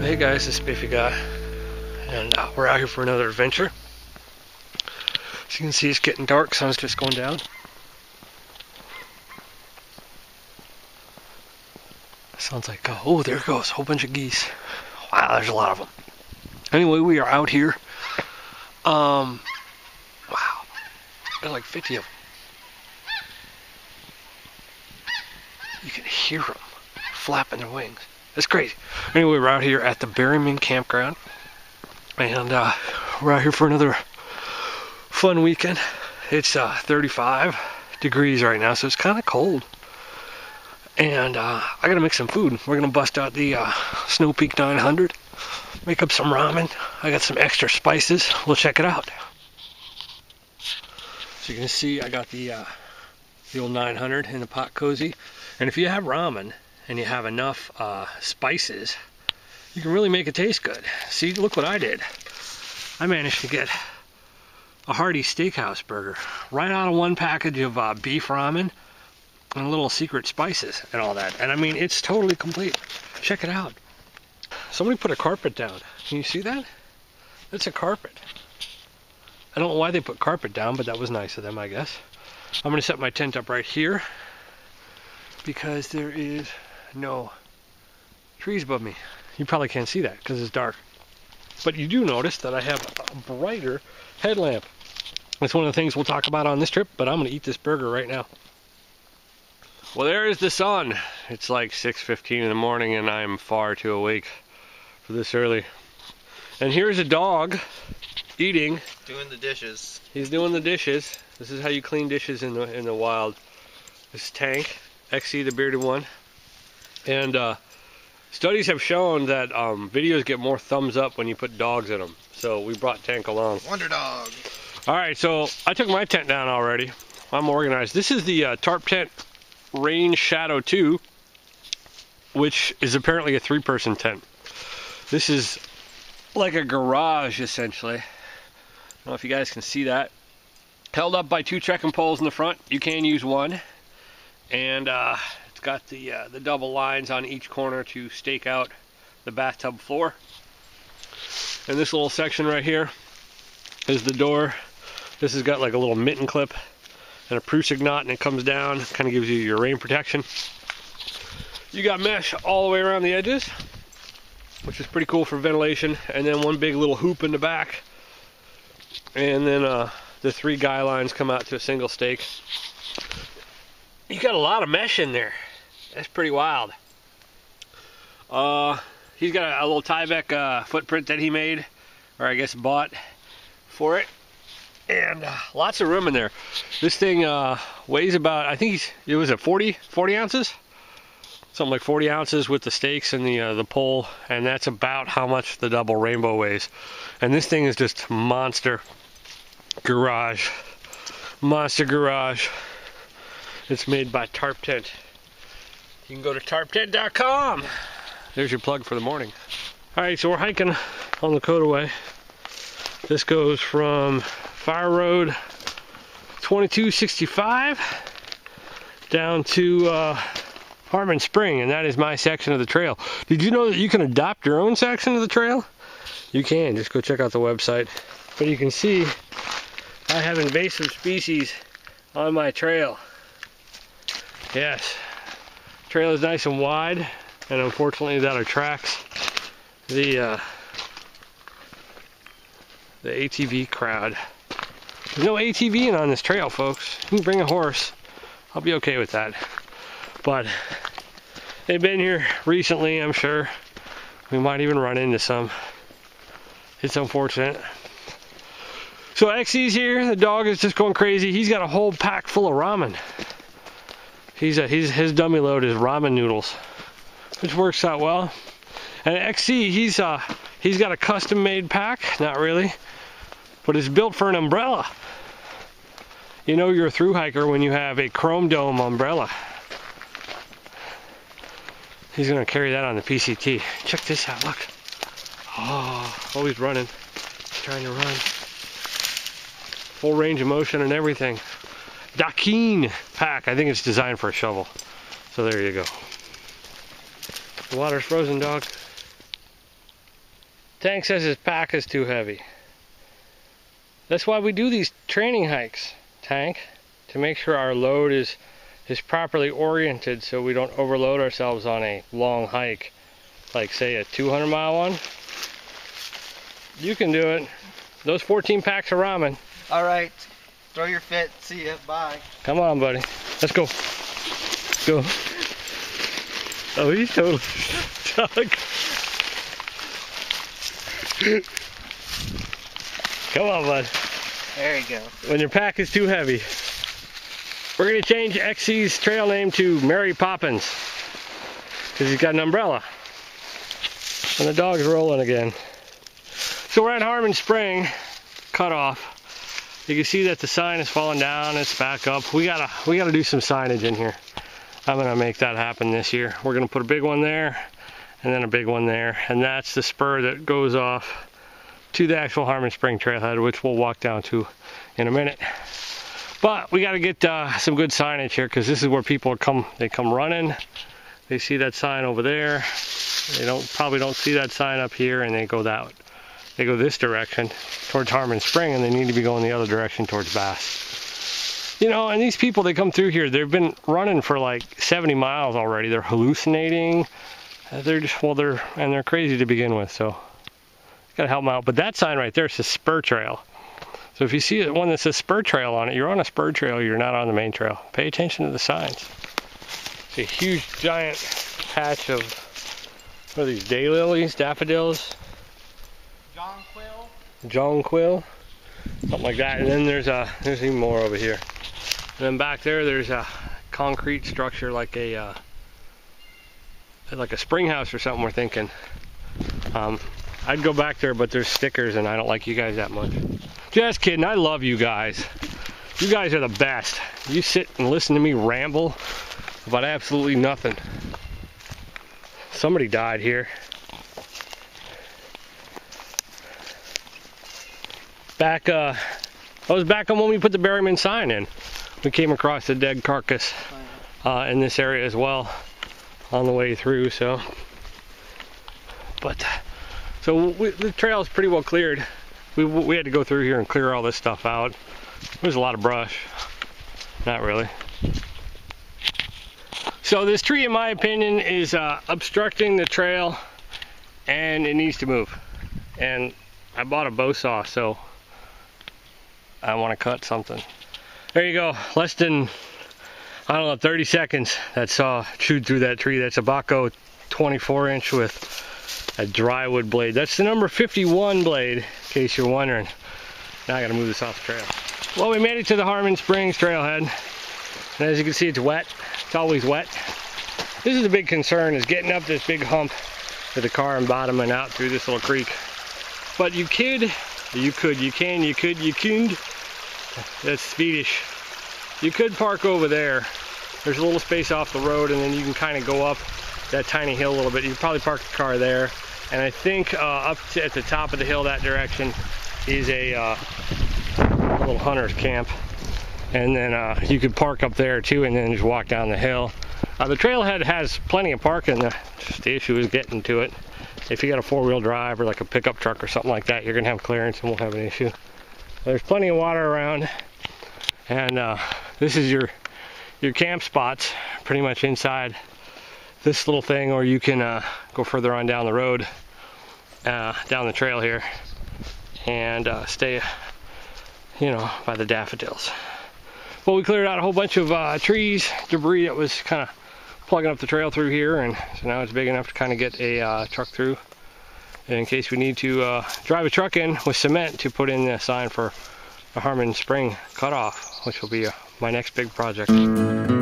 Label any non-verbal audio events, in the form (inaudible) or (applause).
guys, this is Spiffy Guy, and uh, we're out here for another adventure. As you can see, it's getting dark, sun's just going down. Sounds like, oh, there goes, a whole bunch of geese. Wow, there's a lot of them. Anyway, we are out here. Um, wow, there's like 50 of them. You can hear them flapping their wings. It's crazy. Anyway, we're out here at the Berryman Campground. And uh, we're out here for another fun weekend. It's uh, 35 degrees right now, so it's kind of cold. And uh, I gotta make some food. We're gonna bust out the uh, Snow Peak 900, make up some ramen. I got some extra spices. We'll check it out. So you can see I got the uh, the old 900 in the pot cozy. And if you have ramen, and you have enough uh, spices, you can really make it taste good. See, look what I did. I managed to get a hearty steakhouse burger right out of one package of uh, beef ramen and little secret spices and all that. And I mean, it's totally complete. Check it out. Somebody put a carpet down. Can you see that? That's a carpet. I don't know why they put carpet down, but that was nice of them, I guess. I'm going to set my tent up right here because there is no trees above me. You probably can't see that because it's dark. But you do notice that I have a brighter headlamp. That's one of the things we'll talk about on this trip, but I'm going to eat this burger right now. Well, there is the sun. It's like 6.15 in the morning and I'm far too awake for this early. And here's a dog eating. Doing the dishes. He's doing the dishes. This is how you clean dishes in the in the wild. This Tank, XC the bearded one. And uh, studies have shown that um, videos get more thumbs up when you put dogs in them. So we brought Tank along. Wonder Dog. All right, so I took my tent down already. I'm organized. This is the uh, Tarptent Rain Shadow 2, which is apparently a three-person tent. This is like a garage, essentially. I don't know if you guys can see that. Held up by two trekking poles in the front. You can use one. And uh, it's got the, uh, the double lines on each corner to stake out the bathtub floor. And this little section right here is the door. This has got like a little mitten clip and a Prusik knot and it comes down, kind of gives you your rain protection. You got mesh all the way around the edges, which is pretty cool for ventilation. And then one big little hoop in the back. And then uh, the three guy lines come out to a single stake. You got a lot of mesh in there. That's pretty wild. Uh, he's got a, a little Tyvek uh, footprint that he made, or I guess bought for it. And uh, lots of room in there. This thing uh, weighs about, I think he's, it was at 40, 40 ounces? Something like 40 ounces with the stakes and the uh, the pole, and that's about how much the double rainbow weighs. And this thing is just monster garage, monster garage. It's made by Tarptent. You can go to tarptent.com. There's your plug for the morning. All right, so we're hiking on the Courtois. This goes from Fire Road 2265 down to uh, Harmon Spring, and that is my section of the trail. Did you know that you can adopt your own section of the trail? You can, just go check out the website. But you can see I have invasive species on my trail. Yes, trail is nice and wide, and unfortunately that attracts the uh, the ATV crowd. There's no ATVing on this trail, folks. You can bring a horse. I'll be okay with that. But they've been here recently, I'm sure. We might even run into some. It's unfortunate. So XC's here. The dog is just going crazy. He's got a whole pack full of ramen. He's a, he's, his dummy load is ramen noodles, which works out well. And XC, he's uh, he's got a custom made pack, not really, but it's built for an umbrella. You know you're a through hiker when you have a chrome dome umbrella. He's gonna carry that on the PCT. Check this out, look. Oh, oh he's running. Trying to run. Full range of motion and everything. Dakine pack. I think it's designed for a shovel. So there you go. The water's frozen, dog. Tank says his pack is too heavy. That's why we do these training hikes, Tank, to make sure our load is is properly oriented so we don't overload ourselves on a long hike. Like say a 200 mile one. You can do it. Those 14 packs of ramen. All right. Throw your fit. See ya. Bye. Come on, buddy. Let's go. Let's go. Oh, he's totally (laughs) stuck. Come on, bud. There you go. When your pack is too heavy. We're going to change XC's trail name to Mary Poppins. Because he's got an umbrella. And the dog's rolling again. So we're at Harmon Spring, cut off. You can see that the sign is falling down, it's back up. We gotta we gotta do some signage in here. I'm gonna make that happen this year. We're gonna put a big one there and then a big one there. And that's the spur that goes off to the actual Harmon Spring trailhead, which we'll walk down to in a minute. But we got to get uh, some good signage here because this is where people come. They come running. They see that sign over there. They don't probably don't see that sign up here, and they go that. They go this direction towards Harmon Spring, and they need to be going the other direction towards Bass. You know, and these people they come through here. They've been running for like 70 miles already. They're hallucinating. They're just well, they're and they're crazy to begin with. So got to help them out. But that sign right there a spur trail. So if you see one that says spur trail on it, you're on a spur trail, you're not on the main trail. Pay attention to the signs. It's a huge giant patch of, what are these, daylilies, daffodils? Jonquil. Something like that. And then there's a, there's even more over here. And then back there, there's a concrete structure like a, uh, like a spring house or something we're thinking. Um, I'd go back there, but there's stickers and I don't like you guys that much. Just kidding. I love you guys. You guys are the best. You sit and listen to me ramble about absolutely nothing. Somebody died here. Back, uh, I was back on when we put the Berryman sign in. We came across a dead carcass uh, in this area as well on the way through, so. But, so we, the trail is pretty well cleared we, we had to go through here and clear all this stuff out. There's a lot of brush. Not really. So this tree, in my opinion, is uh, obstructing the trail and it needs to move. And I bought a bow saw, so I want to cut something. There you go. Less than, I don't know, 30 seconds that saw chewed through that tree. That's a Bahco 24 inch with a drywood blade. That's the number 51 blade, in case you're wondering. Now I gotta move this off the trail. Well, we made it to the Harmon Springs trailhead. And as you can see, it's wet. It's always wet. This is a big concern, is getting up this big hump with the car and bottoming out through this little creek. But you could, you could, you can, you could, you could. That's Swedish. You could park over there. There's a little space off the road and then you can kind of go up that tiny hill a little bit. You could probably park the car there. And I think uh, up at the top of the hill that direction is a, uh, little hunter's camp. And then uh, you could park up there too and then just walk down the hill. Uh, the trailhead has plenty of parking. The, the issue is getting to it. If you got a four-wheel drive or like a pickup truck or something like that, you're gonna have clearance and won't have an issue. There's plenty of water around. And uh, this is your your camp spots pretty much inside this little thing or you can uh, go further on down the road uh, down the trail here and uh, stay you know by the daffodils well we cleared out a whole bunch of uh, trees debris that was kind of plugging up the trail through here and so now it's big enough to kind of get a uh, truck through in case we need to uh, drive a truck in with cement to put in a sign for the Harmon Spring cutoff which will be my next big project.